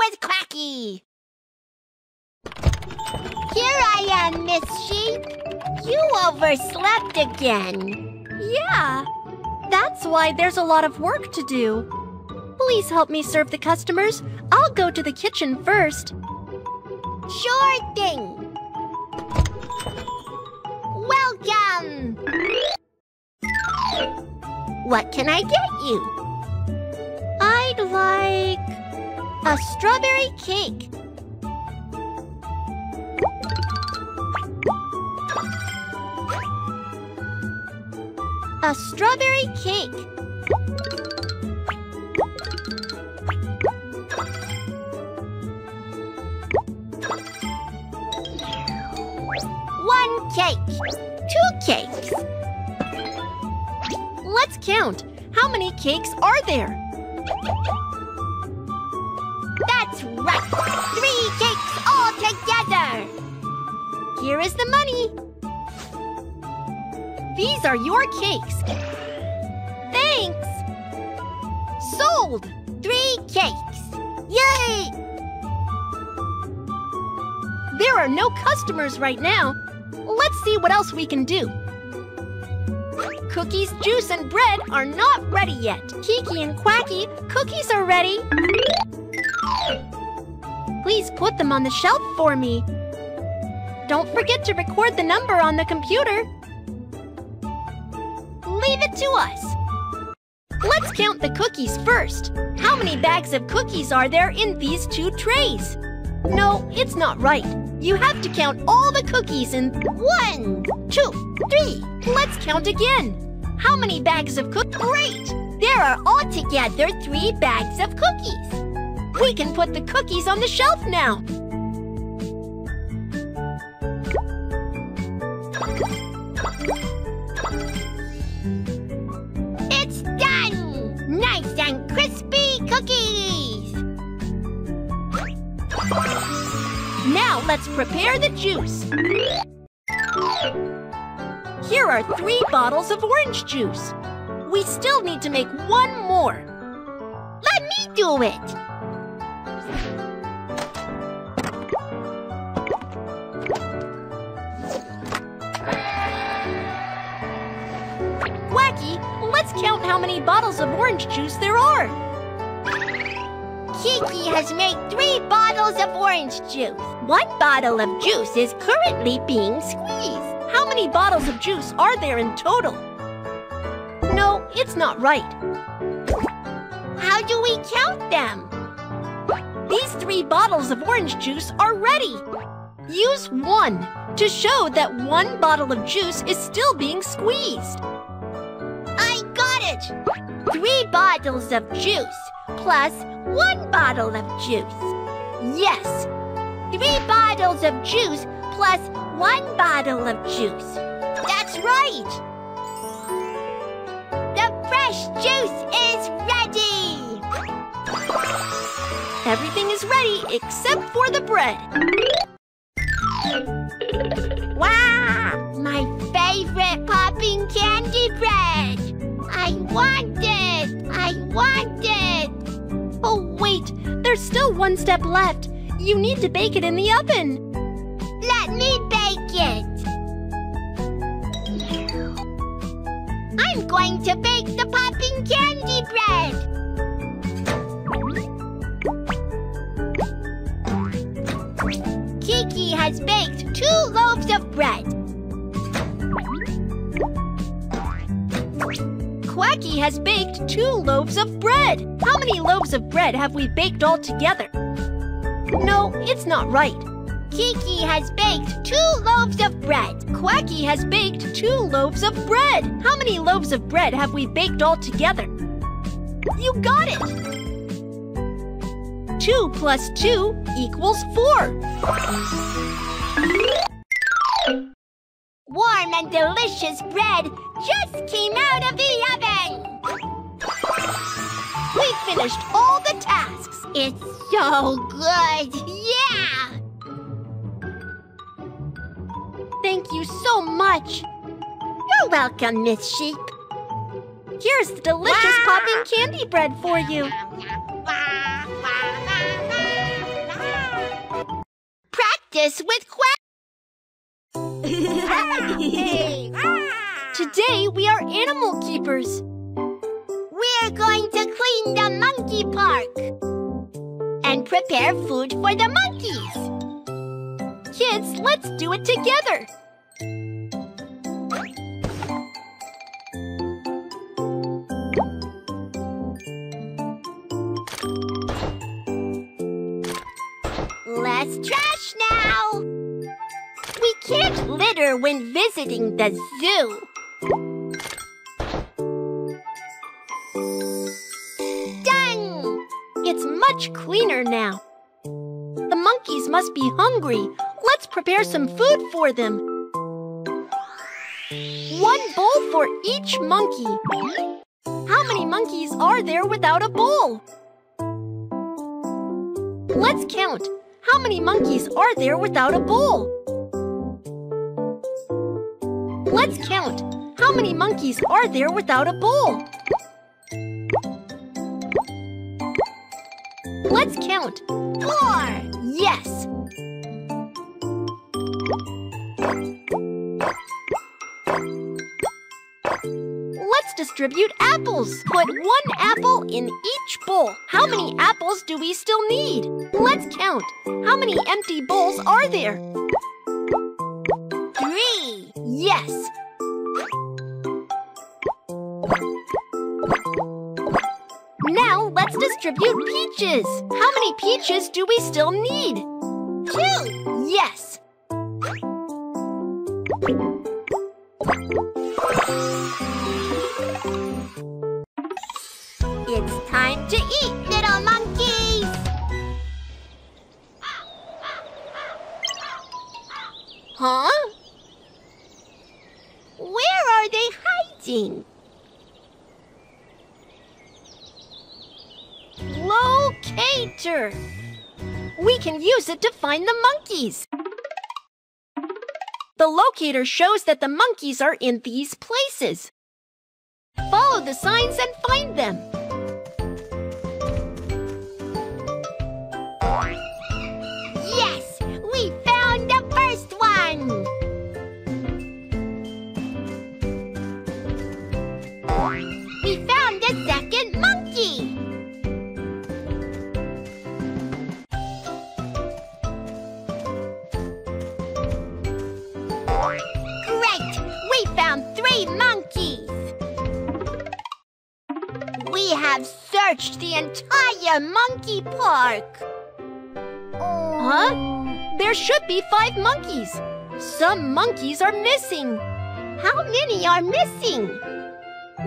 with Quacky. Here I am, Miss Sheep. You overslept again. Yeah, that's why there's a lot of work to do. Please help me serve the customers. I'll go to the kitchen first. Sure thing. Welcome. What can I get you? I'd like A strawberry cake. A strawberry cake. One cake. Two cakes. Let's count. How many cakes are there? Right. Three cakes all together. Here is the money. These are your cakes. Thanks. Sold. Three cakes. Yay! There are no customers right now. Let's see what else we can do. Cookies, juice, and bread are not ready yet. Kiki and Quacky, cookies are ready. Please put them on the shelf for me. Don't forget to record the number on the computer. Leave it to us. Let's count the cookies first. How many bags of cookies are there in these two trays? No, it's not right. You have to count all the cookies in One, two, three. Let's count again. How many bags of cookies? Great! There are altogether three bags of cookies. We can put the cookies on the shelf now. It's done! Nice and crispy cookies! Now let's prepare the juice. Here are three bottles of orange juice. We still need to make one more. Let me do it! Let's count how many bottles of orange juice there are. Kiki has made three bottles of orange juice. One bottle of juice is currently being squeezed. How many bottles of juice are there in total? No, it's not right. How do we count them? These three bottles of orange juice are ready. Use one to show that one bottle of juice is still being squeezed. Three bottles of juice plus one bottle of juice. Yes, three bottles of juice plus one bottle of juice. That's right! The fresh juice is ready! Everything is ready except for the bread. Wow! My favorite popping candy bread! I want it! I want it! Oh, wait, there's still one step left. You need to bake it in the oven. Let me bake it! I'm going to bake the popping candy bread! Kiki has baked two loaves of bread. Quacky has baked two loaves of bread. How many loaves of bread have we baked all together? No, it's not right. Kiki has baked two loaves of bread. Quacky has baked two loaves of bread. How many loaves of bread have we baked all together? You got it! 2 plus 2 equals 4. Warm and delicious bread just came out of the oven! We finished all the tasks. It's so good! Yeah! Thank you so much. You're welcome, Miss Sheep. Here's the delicious Wow. popping candy bread for you. Practice with Hey. Today we are animal keepers. We're going to clean the monkey park and prepare food for the monkeys. Kids, let's do it together. Less trash now. We can't litter when visiting the zoo. Much cleaner now. The monkeys must be hungry. Let's prepare some food for them. One bowl for each monkey. How many monkeys are there without a bowl? Let's count. How many monkeys are there without a bowl? Let's count. How many monkeys are there without a bowl? Let's count. Four! Yes. Let's distribute apples. Put one apple in each bowl. How many apples do we still need? Let's count. How many empty bowls are there? Three! Yes. Let's distribute peaches. How many peaches do we still need? Two! Yes. It's time to eat, little monkeys! Huh? Where are they hiding? Locator. We can use it to find the monkeys. The locator shows that the monkeys are in these places. Follow the signs and find them. Great! We found three monkeys! We have searched the entire monkey park! Huh? There should be five monkeys. Some monkeys are missing. How many are missing?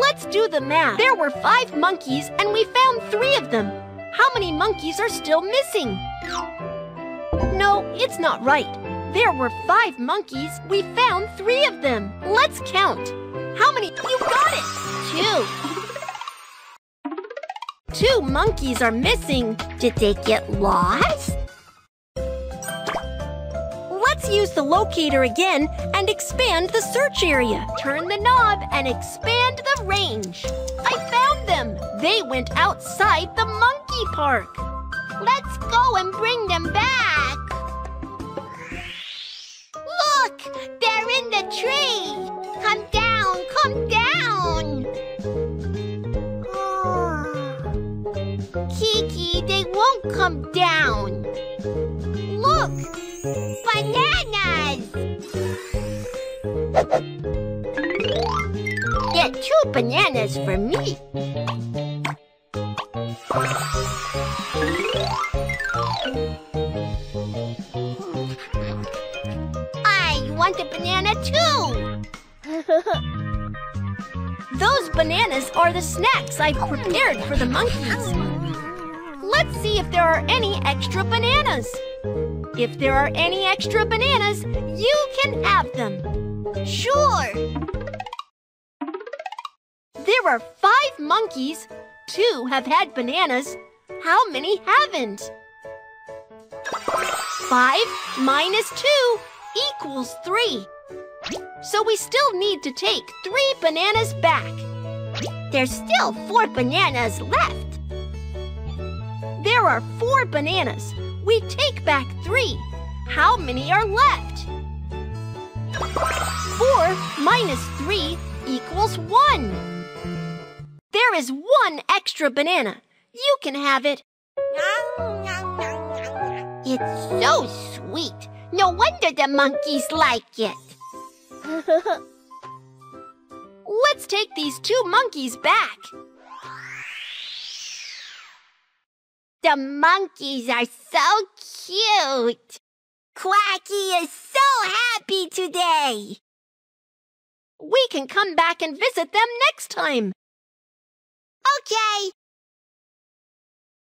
Let's do the math. There were five monkeys and we found three of them. How many monkeys are still missing? No, it's not right. There were five monkeys. We found three of them. Let's count. How many? You got it! Two. Two monkeys are missing. Did they get lost? Let's use the locator again and expand the search area. Turn the knob and expand the range. I found them. They went outside the monkey park. Let's go and bring them back. Look, they're in the tree. Come down, come down. Kiki, they won't come down. Look, bananas. Get two bananas for me. Those bananas are the snacks I've prepared for the monkeys. Let's see if there are any extra bananas. If there are any extra bananas, you can have them. Sure. There are five monkeys. Two have had bananas. How many haven't? Five minus two equals three. So we still need to take three bananas back. There's still four bananas left. There are four bananas. We take back three. How many are left? 4 minus 3 equals 1. There is one extra banana. You can have it. It's so sweet. No wonder the monkeys like it. Let's take these two monkeys back. The monkeys are so cute. Quacky is so happy today. We can come back and visit them next time. Okay.